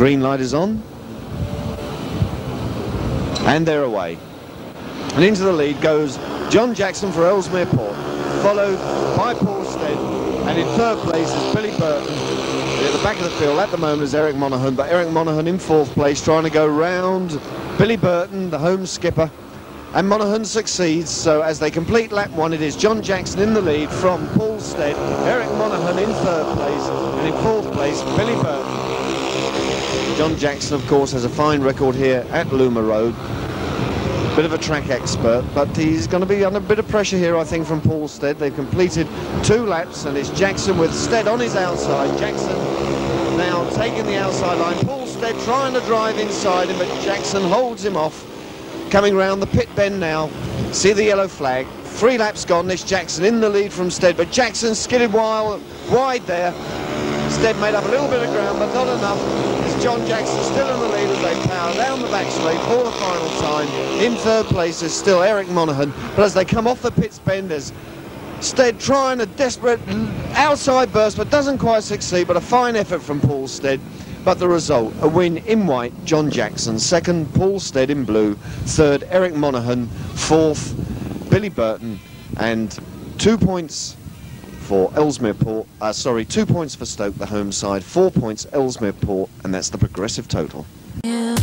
green light is on. And they're away. And into the lead goes John Jackson for Ellesmere Port, followed by Paul Stead. And in third place is Billy Burton. At the back of the field at the moment is Eric Monaghan, but Eric Monaghan in fourth place trying to go round Billy Burton, the home skipper. And Monaghan succeeds, so as they complete lap one, it is John Jackson in the lead from Paul Stead, Eric Monaghan in third place, and in fourth place, Billy Burton. John Jackson, of course, has a fine record here at Loomer Road. Bit of a track expert, but he's going to be under a bit of pressure here, I think, from Paul Stead. They've completed two laps, and it's Jackson with Stead on his outside. Jackson now taking the outside line. Paul Stead trying to drive inside him, but Jackson holds him off. Coming round the pit bend now. See the yellow flag. Three laps gone. This Jackson in the lead from Stead, but Jackson skidded wild, wide there. Stead made up a little bit of ground, but not enough. It's John Jackson still in the lead as they power down the back straight for the final time. In third place is still Eric Monaghan, but as they come off the pits bend, there's Stead trying a desperate outside burst, but doesn't quite succeed, but a fine effort from Paul Stead. But the result, a win in white, John Jackson. Second, Paul Stead in blue. Third, Eric Monaghan. Fourth, Billy Burton. And two points for Ellesmere Port. Uh, sorry, two points for Stoke, the home side. Four points, Ellesmere Port. And that's the progressive total. Yeah.